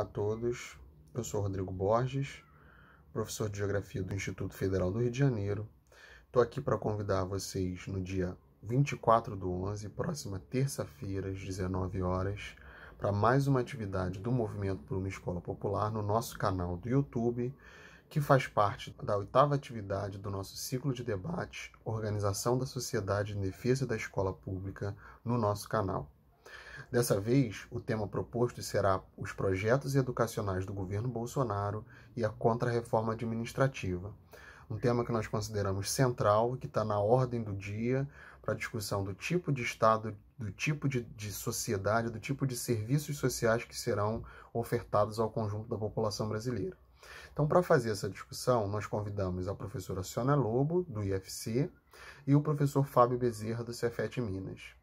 Olá a todos, eu sou Rodrigo Borges, professor de Geografia do Instituto Federal do Rio de Janeiro. Estou aqui para convidar vocês no dia 24 do 11, próxima terça-feira, às 19 horas, para mais uma atividade do Movimento por uma Escola Popular no nosso canal do YouTube, que faz parte da oitava atividade do nosso ciclo de debate Organização da Sociedade em Defesa da Escola Pública no nosso canal. Dessa vez, o tema proposto será os projetos educacionais do governo Bolsonaro e a contra-reforma administrativa. Um tema que nós consideramos central e que está na ordem do dia para a discussão do tipo de Estado, do tipo de, de sociedade, do tipo de serviços sociais que serão ofertados ao conjunto da população brasileira. Então, para fazer essa discussão, nós convidamos a professora Sônia Lobo, do IFC, e o professor Fábio Bezerra, do Cefet Minas.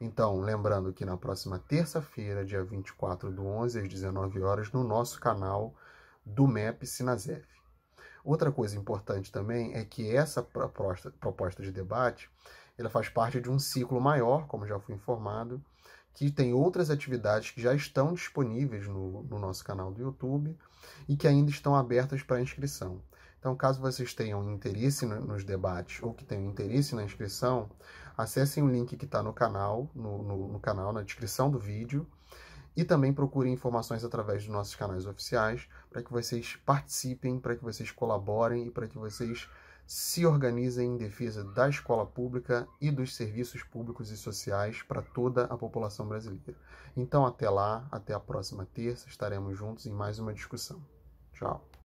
Então, lembrando que na próxima terça-feira, dia 24 do 11 às 19 horas, no nosso canal do MEP Sinazef. Outra coisa importante também é que essa proposta, proposta de debate ela faz parte de um ciclo maior, como já fui informado, que tem outras atividades que já estão disponíveis no, no nosso canal do YouTube e que ainda estão abertas para inscrição. Então, caso vocês tenham interesse nos debates ou que tenham interesse na inscrição, acessem o link que está no canal, no, no, no, canal, na descrição do vídeo, e também procurem informações através dos nossos canais oficiais para que vocês participem, para que vocês colaborem e para que vocês se organizem em defesa da escola pública e dos serviços públicos e sociais para toda a população brasileira. Então, até lá, até a próxima terça, estaremos juntos em mais uma discussão. Tchau.